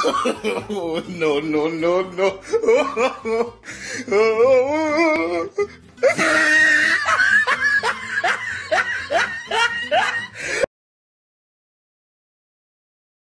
no, no, no, no.